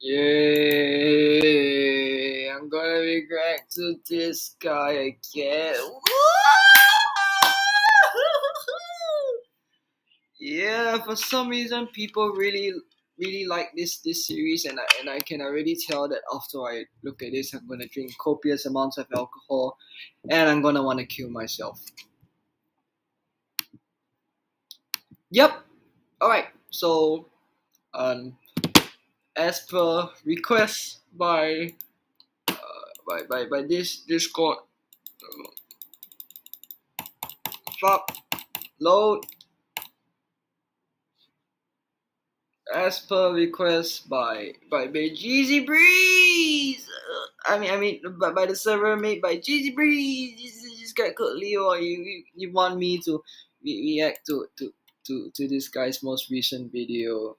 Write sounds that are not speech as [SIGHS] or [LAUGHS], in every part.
Yeah, I'm gonna react to this guy again. [LAUGHS] yeah, for some reason, people really, really like this this series, and I and I can already tell that after I look at this, I'm gonna drink copious amounts of alcohol, and I'm gonna want to kill myself. Yep. All right. So, um, as per request by uh, by, by by this Discord. Fuck. Load. As per request by by by Jeezy Breeze. Uh, I mean I mean by, by the server made by Jeezy Breeze. This, this guy called Leo. You, you you want me to re- react to to to to this guy's most recent video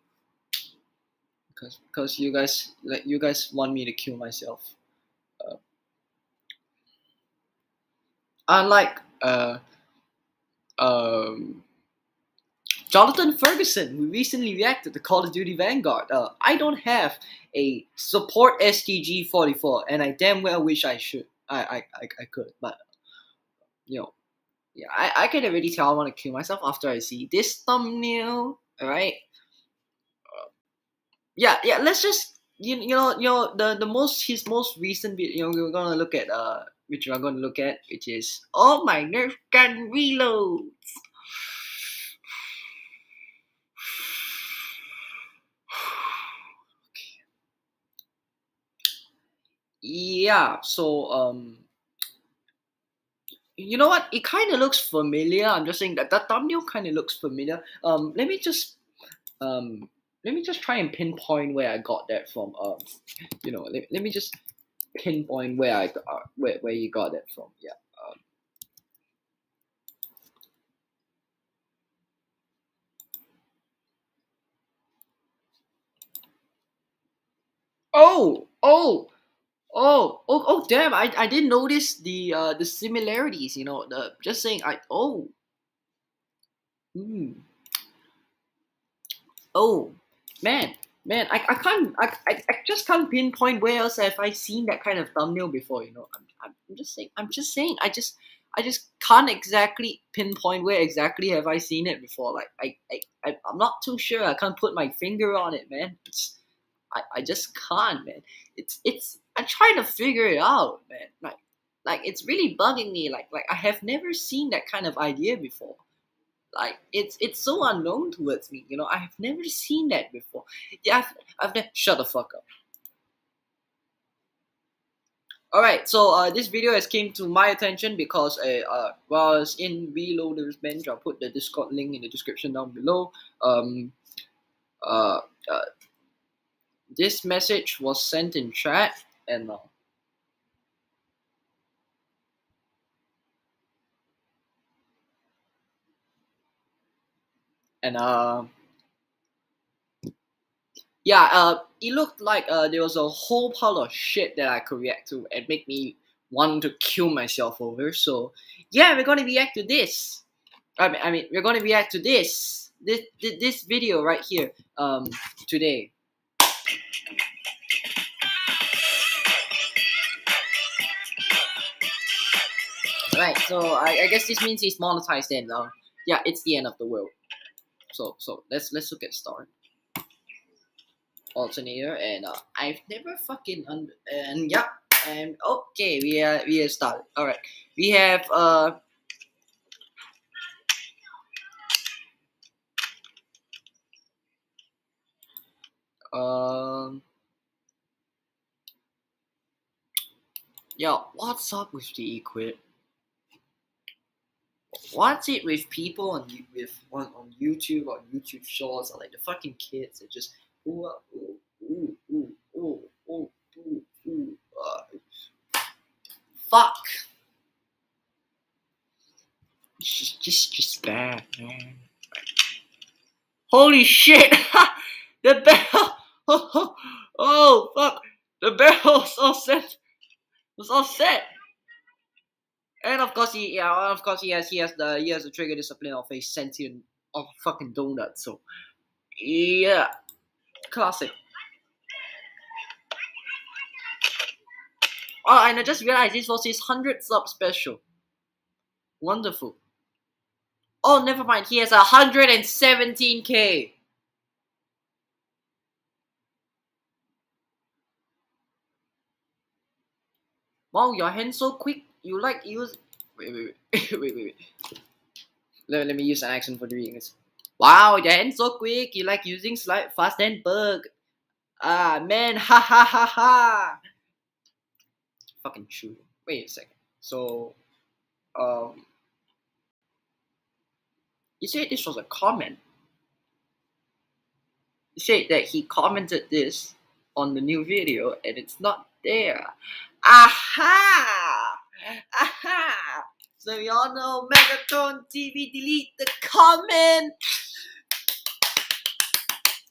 because because you guys like you guys want me to kill myself. Uh, unlike uh, um, Jonathan Ferguson, who recently reacted to Call of Duty Vanguard, uh, I don't have a support STG 44, and I damn well wish I should. I I, I, I could, but you know, yeah, I, I can already tell I want to kill myself after I see this thumbnail. All right, yeah, yeah. Let's just you, you know you know the the most his most recent. You know we're gonna look at uh which we're gonna look at which is oh my Nerf gun reloads. Yeah, so um you know what? It kind of looks familiar. I'm just saying that that thumbnail kind of looks familiar. Um, let me just um let me just try and pinpoint where I got that from. Um, you know, let, let me just pinpoint where I got uh, where where you got that from. Yeah. Um, oh, oh, oh, oh, oh! Damn! I, I didn't notice the uh the similarities. You know, the just saying. I oh. Hmm. Oh, man, man, I, I can't, I, I, I just can't pinpoint where else have I seen that kind of thumbnail before. You know, I'm, I'm, I'm just saying, I'm just saying, I just, I just can't exactly pinpoint where exactly have I seen it before. Like, I, I, I I'm not too sure. I can't put my finger on it, man. It's, I, I just can't, man. It's, it's, I'm trying to figure it out, man. Like, like it's really bugging me. Like, like I have never seen that kind of idea before like it's it's so unknown towards me you know? I have never seen that before. Yeah i've, I've never shut the fuck up. All right so uh, this video has came to my attention because uh, uh, while I was in reloaders bench i'll put the discord link in the description down below. Um uh, uh this message was sent in chat and uh, and uh yeah uh it looked like uh there was a whole pile of shit that I could react to and make me want to kill myself over. So yeah we're gonna react to this. I mean, I mean we're gonna react to this. This this video right here um today. Right, so I, I guess this means he's monetized then. Uh, yeah, it's the end of the world so so let's let's look at star alternator and uh, I've never fucking un- and yeah and okay we are we are started all right we have uh um yeah what's up with the equip what's it with people on with on, on YouTube or YouTube Shorts or like the fucking kids that just ooh uh, ooh ooh ooh ooh ooh ooh, ooh uh, fuck. It's just just just bad, man. Holy shit! [LAUGHS] the bell! Oh, [LAUGHS] oh, fuck! The bell was all set. Was all set. And of course, he yeah, of course he has he has the he has the trigger discipline of a sentient of fucking donut. So yeah, classic. Oh, and I just realized this was his 100 sub special. Wonderful. Oh, never mind. He has 117k. Wow, your hand so quick. You like use. Wait, wait, wait, [LAUGHS] wait, wait, wait. Let, let me use an accent for the readings. Wow, your hand so quick. You like using slide fast and bug. Ah, man, ha ha ha ha. Fucking true. Wait a second. So, um, you said this was a comment. You said that he commented this on the new video and it's not there. Aha! Aha! So y'all know Megatron TV delete the comment.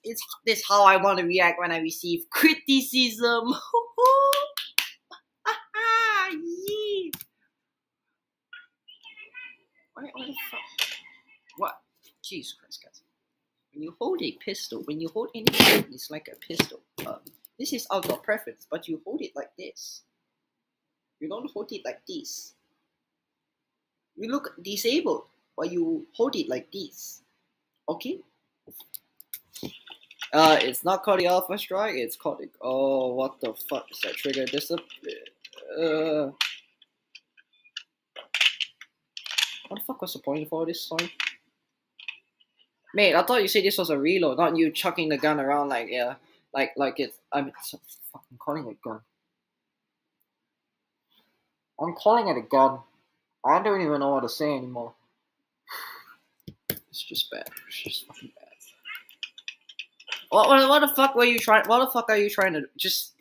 It's this how I want to react when I receive criticism. [LAUGHS] What, what? What? Jesus Christ, guys. When you hold a pistol, when you hold anything, it's like a pistol. Um, this is out of preference, but you hold it like this. You don't hold it like this. You look disabled, but you hold it like this. Okay? Uh, it's not called the Alpha Strike, it's called the. Oh, what the fuck is that trigger disappear? Uh. What the fuck was the point for this song? Mate, I thought you said this was a reload, not you chucking the gun around like yeah, like like it's I'm fucking calling it gun. I'm calling it a gun. I don't even know what to say anymore. [SIGHS] It's just bad. It's just fucking bad. What, what, what the fuck were you trying? What the fuck are you trying to just?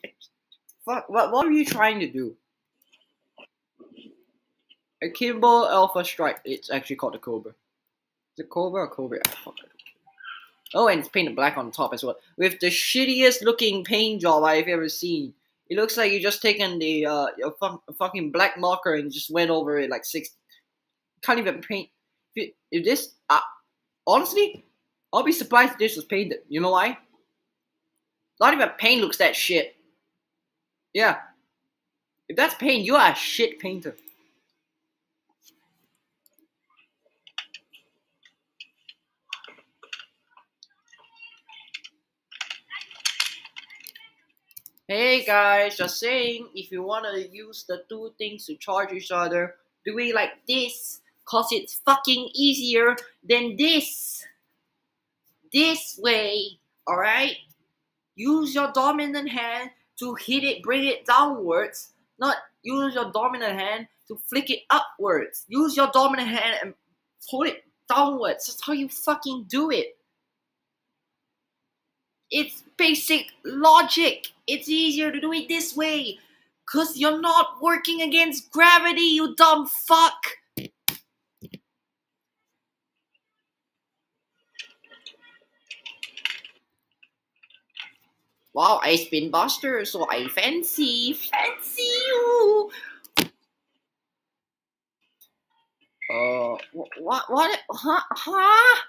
Fuck. What what are you trying to do? Akimbo Alpha Strike. It's actually called the Cobra. It Cobra or Cobra? Oh, oh, and it's painted black on top as well. With the shittiest looking paint job I've ever seen. It looks like you just taken the uh fucking black marker and just went over it like six. Can't even paint. If, if this, uh, honestly, I'll be surprised if this was painted. You know why? Not even paint looks that shit. Yeah. If that's paint, you are a shit painter. Hey guys, just saying, if you wanna use the two things to charge each other, do it like this, cause it's fucking easier than this. This way, alright? Use your dominant hand to hit it, bring it downwards, not use your dominant hand to flick it upwards. Use your dominant hand and pull it downwards. That's how you fucking do it. It's basic logic. It's easier to do it this way. Cause you're not working against gravity, you dumb fuck. Wow, I spin buster, so I fancy, fancy you. Uh, what, what, huh, huh?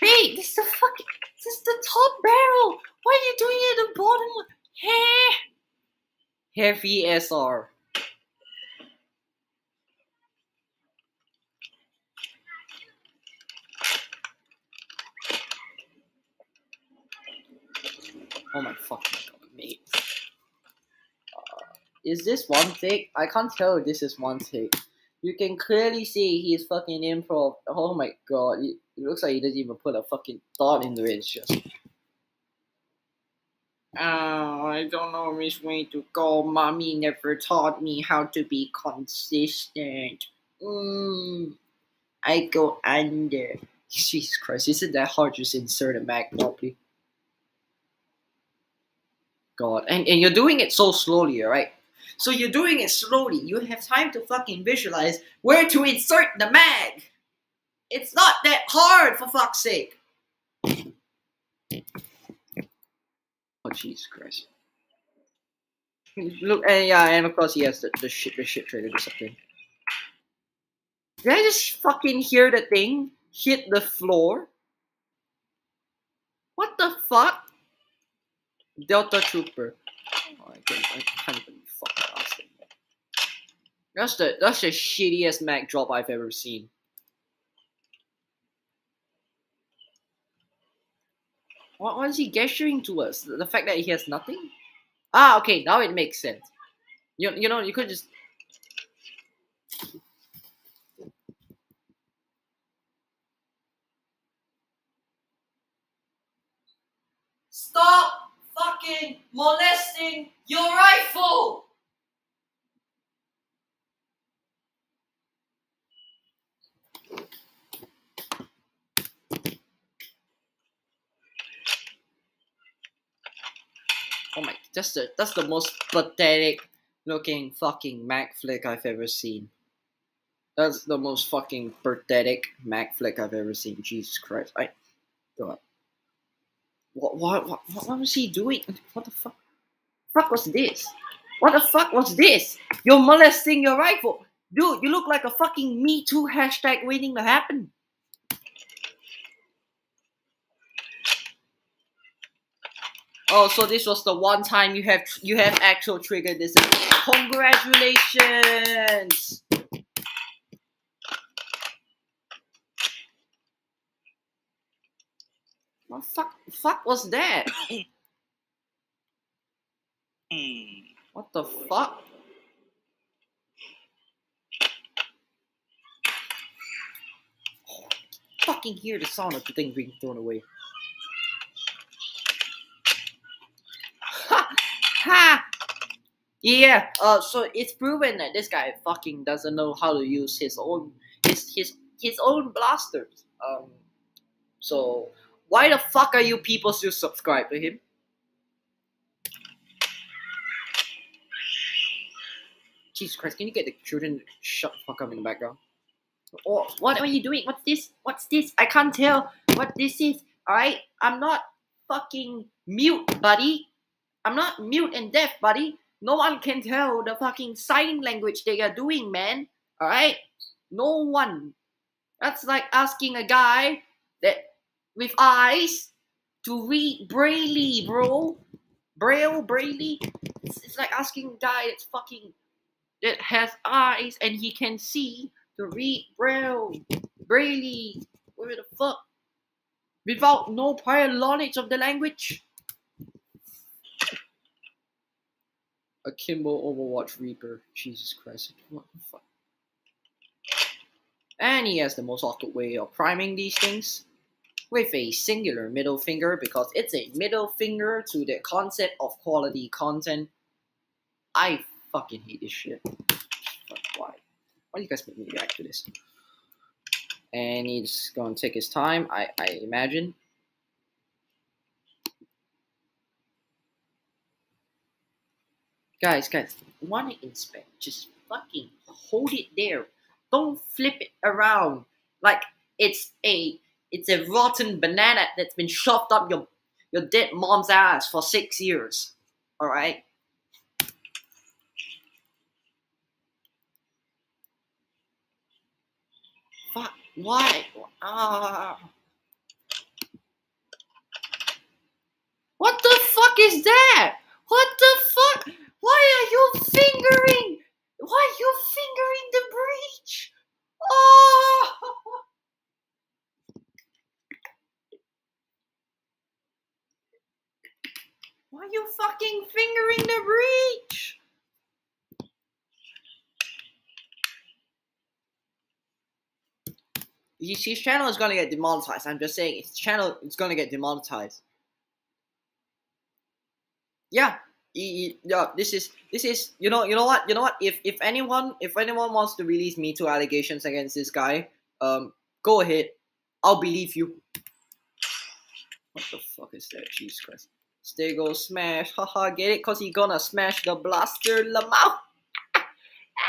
Hey, this is the fucking, this is the top barrel. Why are you doing at the bottom? Hey, heavy SR. Oh my fucking god, mate. Uh, is this one take? I can't tell if this is one take. You can clearly see he's fucking improv. Oh my god, it, it looks like he doesn't even put a fucking thought into it. It's just. Oh, I don't know which way to go. Mommy never taught me how to be consistent. Mm, I go under. Jesus Christ, isn't that hard? Just insert a mag properly. God, and, and you're doing it so slowly, alright? So you're doing it slowly. You have time to fucking visualize where to insert the mag. It's not that hard, for fuck's sake. Oh, Jesus Christ. Look, and yeah, and of course he has the, the shit, the shit trader discipline. Did I just fucking hear the thing hit the floor? What the fuck? Delta Trooper. Oh, I, can't, I can't even That's the that's the shittiest mag drop I've ever seen. What, what is he gesturing to us? The fact that he has nothing? Ah, okay, now it makes sense. You, you know, you could just... Stop fucking molesting your rifle! Oh my, that's the that's the most pathetic looking fucking mag flick I've ever seen. That's the most fucking pathetic mag flick I've ever seen. Jesus Christ! I, God. What what what what was he doing? What the fuck? Fuck was this? What the fuck was this? You're molesting your rifle, dude. You look like a fucking Me Too hashtag waiting to happen. Oh, so this was the one time you have you have actual trigger this. Congratulations! What fuck fuck was that? [COUGHS] what the fuck? Oh, fucking hear the sound of the thing being thrown away. Yeah, uh, so it's proven that this guy fucking doesn't know how to use his own his his his own blasters. Um, so why the fuck are you people still subscribe to him? Jesus Christ, can you get the children shut the fuck up in the background? Or oh, what are you doing? What's this? What's this? I can't tell what this is. Alright? I'm not fucking mute, buddy. I'm not mute and deaf, buddy. No one can tell the fucking sign language they are doing, man. Alright? No one. That's like asking a guy that with eyes to read Braille, bro. Braille, Braille. It's, it's like asking a guy that's fucking that has eyes and he can see to read Braille, Braille. Where the fuck? Without no prior knowledge of the language. Akimbo Overwatch Reaper. Jesus Christ. What the fuck? And he has the most awkward way of priming these things with a singular middle finger because it's a middle finger to the concept of quality content. I fucking hate this shit. Fuck, why? Why do you guys make me react to this? And he's gonna take his time, I, I imagine. Guys, guys, want to inspect? Just fucking hold it there. Don't flip it around like it's a it's a rotten banana that's been shoved up your your dead mom's ass for six years. All right. Fuck. Why? Ah. What the fuck is that? What the fuck? Why are you fingering? Why are you fingering the breach? Oh! [LAUGHS] Why are you fucking fingering the breach? His channel is gonna get demonetized. I'm just saying, his channel is gonna get demonetized. Yeah, yeah, this is this is you know you know what you know what if if anyone if anyone wants to release Me Too allegations against this guy, um, go ahead, I'll believe you. What the fuck is that? Jesus Christ! Stay Stego smash, haha, get it? Cause he gonna smash the blaster Lamau.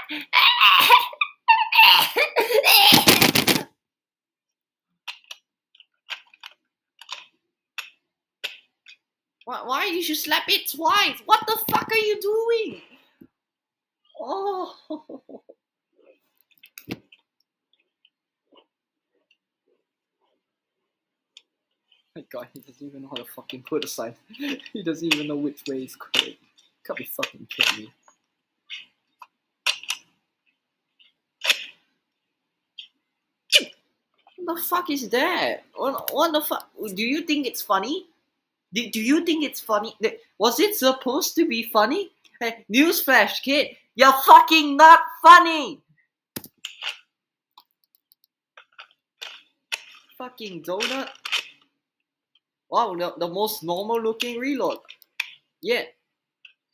[LAUGHS] Why, why you should slap it twice? What the fuck are you doing? Oh. [LAUGHS] My god, he doesn't even know how to fucking put a sign. [LAUGHS] he doesn't even know which way is correct. Can't be fucking kidding me. What the fuck is that? What, what the fuck? Do you think it's funny? Do, do you think it's funny? Was it supposed to be funny? Newsflash, kid, you're fucking not funny! Fucking donut. Wow, the, the most normal looking reload. Yeah.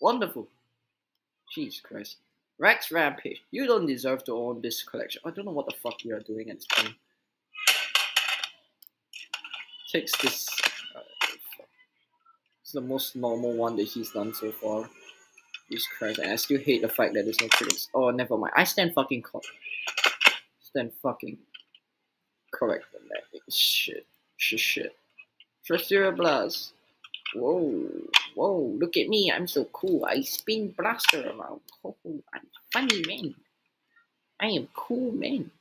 Wonderful. Jesus Christ. Rex Rampage, you don't deserve to own this collection. I don't know what the fuck you are doing at this point. Takes this. The most normal one that he's done so far. Jesus Christ, I still hate the fact that there's no critics. Oh, never mind. I stand fucking correct. Stand fucking correct on that. Shit. Shit, shit. Trustira Blast. Whoa, whoa, look at me, I'm so cool. I spin blaster around. Oh, I'm funny man. I am cool man.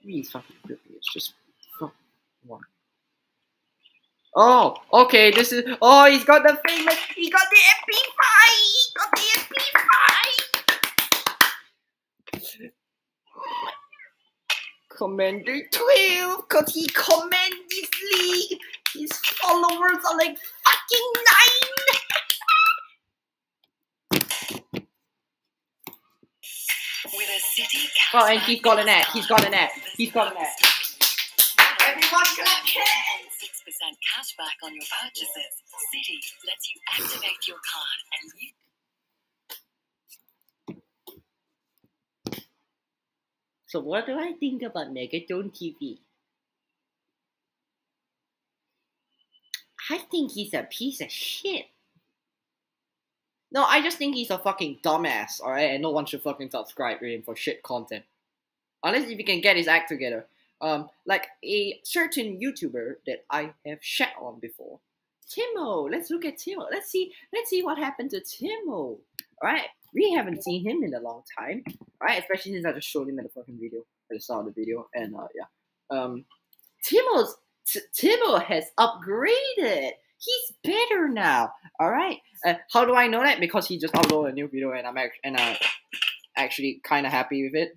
He's fucking creepy. It's just fuck one. Oh, okay, this is oh he's got the famous he got the MP5! He got the MP5! Commander 12, cause he command this league his followers are like fucking nine. With a city oh, and he's got an app. He's got an app. He's got an app. Everyone's gonna care. Six percent cash back on your purchases. City lets you activate your card and you. So what do I think about Megatron TV? I think he's a piece of shit. No, I just think he's a fucking dumbass, alright? And no one should fucking subscribe to him for shit content. Unless if he can get his act together. Um, like a certain YouTuber that I have shat on before. Timo, let's look at Timo. Let's see, let's see what happened to Timo. Alright, we haven't seen him in a long time. Alright, especially since I just showed him in the fucking video at the start of the video. And uh yeah. Um Timo's T- Timo has upgraded. He's better now. All right. Uh, how do I know that? Because he just uploaded a new video, and I'm act- and I'm actually kind of happy with it.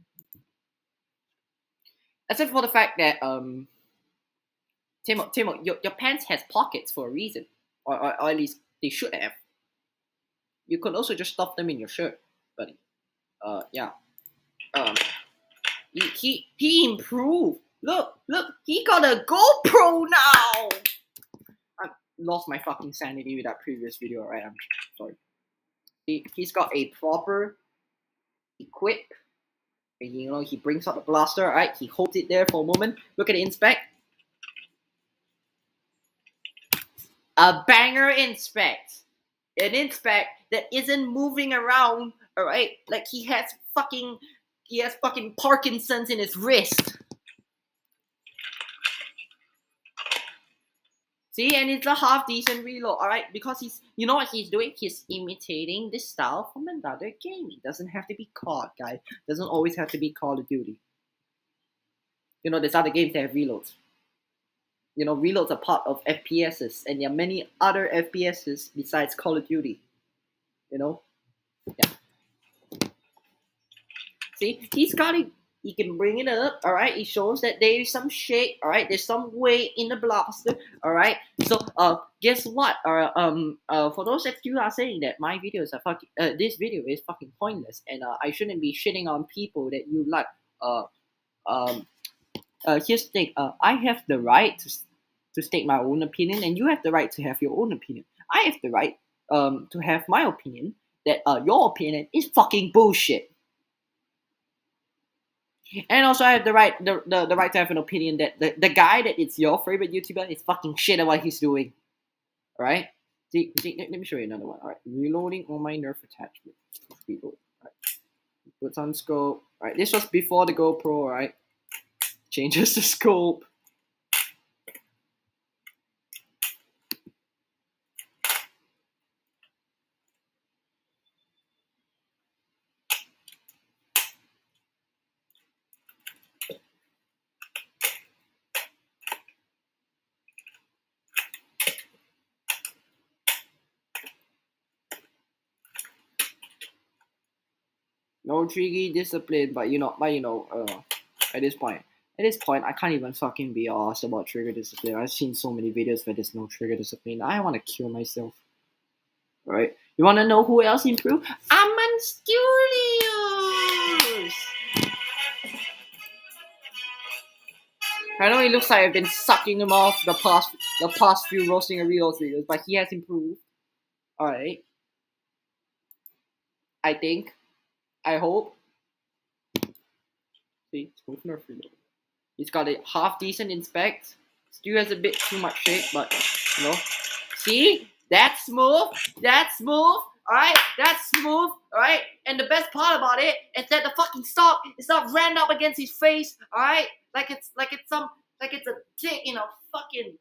Except for the fact that um, Timo, Timo, your, your pants has pockets for a reason, or, or, or at least they should have. You could also just stuff them in your shirt, buddy. Uh, yeah. Um, he he, he improved Look, look, he got a GoPro now! I lost my fucking sanity with that previous video, right? I'm sorry. He, he's got a proper equip. You know, he brings out the blaster, right? He holds it there for a moment. Look at the inspect. A banger inspect. An inspect that isn't moving around, alright? Like he has fucking, he has fucking Parkinson's in his wrist. See, and it's a half decent reload, alright? Because he's, you know what he's doing? He's imitating this style from another game. It doesn't have to be COD, guys. doesn't always have to be Call of Duty. You know, there's other games that have reloads. You know, reloads are part of FPSs, and there are many other FPSs besides Call of Duty. You know? Yeah. See, he's got it he can bring it up, all right? It shows that there is some shape, all right? There's some weight in the blaster, all right? So, uh, guess what? Uh, um, uh, for those of you are saying that my videos are fucking, uh, this video is fucking pointless, and uh, I shouldn't be shitting on people that you like. Uh, um, uh, here's the thing. Uh, I have the right to to state my own opinion, and you have the right to have your own opinion. I have the right um to have my opinion. That uh, your opinion is fucking bullshit. And also, I have the right the, the, the right to have an opinion that the, the guy that is your favorite YouTuber is fucking shit at what he's doing. Alright? See, see, let me show you another one. Alright, reloading on my Nerf attachment. Reload. Alright. Puts on scope. Alright, this was before the GoPro, alright? Changes the scope. No tricky discipline, but you know, but you know, uh, at this point, at this point, I can't even fucking be asked about trigger discipline. I've seen so many videos where there's no trigger discipline. I want to kill myself. Right? You want to know who else improved? Aman Studios! I know it looks like I've been sucking him off the past the past few roasting and reloads videos, but he has improved. Alright. I think. I hope. See, smooth nerf reload. He's got a half decent inspect. Still has a bit too much shape, but you know. See? That's smooth. That's smooth. Alright? That's smooth. Alright? And the best part about it is that the fucking stock is not rammed up against his face. Alright? Like it's like it's some like it's a dick in a fucking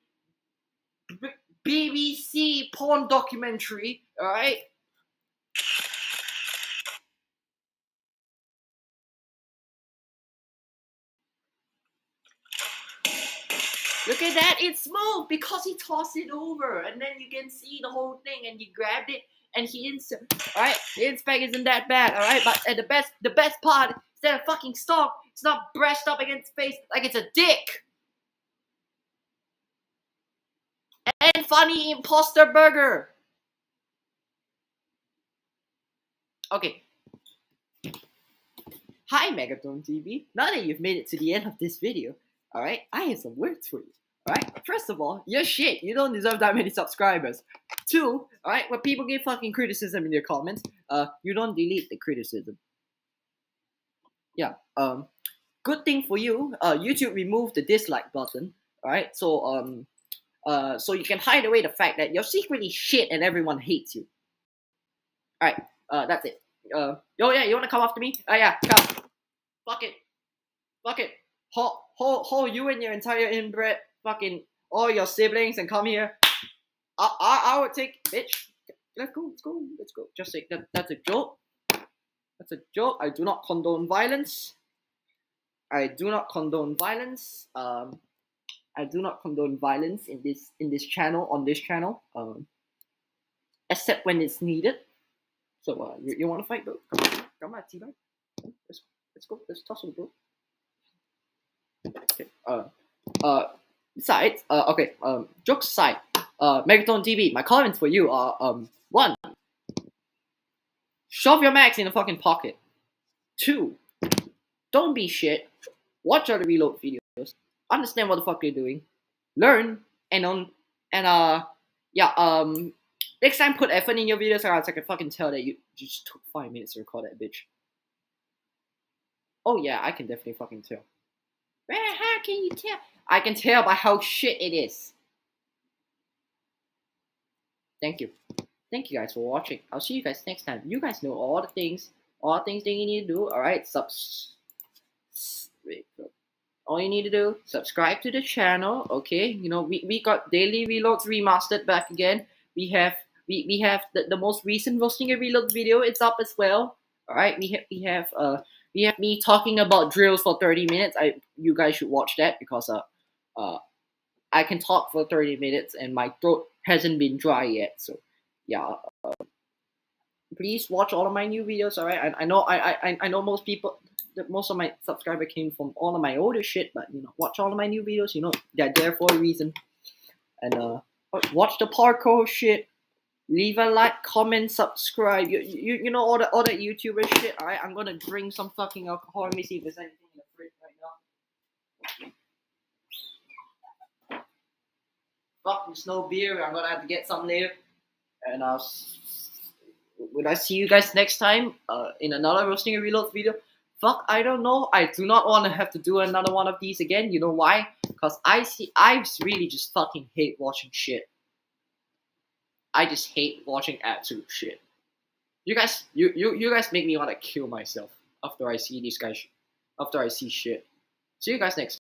BBC porn documentary. Alright? Look at that, it's small because he tossed it over and then you can see the whole thing and he grabbed it and he insert. Alright, the inspect isn't that bad, alright? But at the best the best part is that a fucking stalk, it's not brushed up against face like it's a dick. And funny imposter burger. Okay. Hi Megaton TV. Now that you've made it to the end of this video, alright, I have some words for you. Alright, first of all, you're shit. You don't deserve that many subscribers. Two, alright, when people give fucking criticism in their comments, uh, you don't delete the criticism. Yeah, um, good thing for you, uh, YouTube removed the dislike button, alright, so, um, uh, so you can hide away the fact that you're secretly shit and everyone hates you. Alright, uh, that's it. Uh, oh yeah, you wanna come after me? Uh, yeah, come. Fuck it. Fuck it. Hold, hold, hold you and your entire inbred fucking all your siblings and come here. I, I, I would take, bitch. Let's go, let's go, let's go. Just say that that's a joke. That's a joke. I do not condone violence. I do not condone violence. Um, I do not condone violence in this in this channel on this channel. Um, except when it's needed. So uh, you, you want to fight, bro? Come on, come on, T-Bag. Let's let's go. Let's tussle, bro. Okay. Uh, uh, besides, uh, okay, um, jokes aside, uh, Megaton TV, my comments for you are, um, one, shove your max in the fucking pocket. Two, don't be shit. Watch other reload videos. Understand what the fuck you're doing. Learn and on and uh yeah um next time put effort in your videos else I can fucking tell that you, you just took five minutes to record that bitch. Oh yeah, I can definitely fucking tell. How can you tell? I can tell by how shit it is. Thank you. Thank you guys for watching. I'll see you guys next time. You guys know all the things, all the things that you need to do. Alright, subs. All you need to do, subscribe to the channel. Okay, you know we, we got daily reloads remastered back again. We have we, we have the, the most recent roasting and reload video. It's up as well. Alright, we have we have uh we have me talking about drills for 30 minutes. I you guys should watch that because uh uh, I can talk for 30 minutes and my throat hasn't been dry yet. So, yeah. Uh, please watch all of my new videos. All right. I, I know I, I I know most people, most of my subscriber came from all of my older shit, but you know, watch all of my new videos. You know, they're there for a reason. And uh, watch the parkour shit. Leave a like, comment, subscribe. You you, you know all the all the YouTuber shit. All right. I'm gonna drink some fucking alcohol. Let me see if there's anything in the fridge right now. fuck, there's no beer. I'm gonna have to get some later. And uh, will I see you guys next time uh, in another roasting and reload video? Fuck, I don't know. I do not want to have to do another one of these again. You know why? Because I see, I really just fucking hate watching shit. I just hate watching absolute shit. You guys, you you you guys make me want to kill myself after I see these guys, after I see shit. See you guys next.